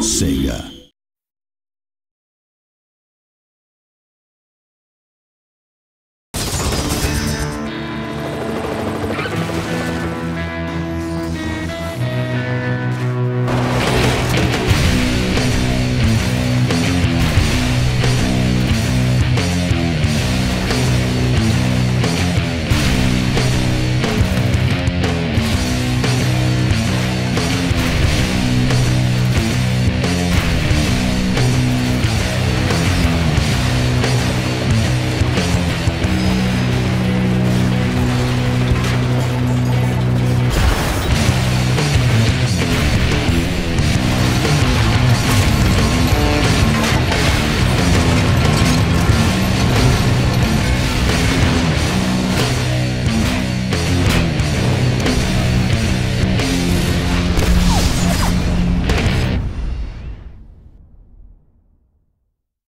Sega.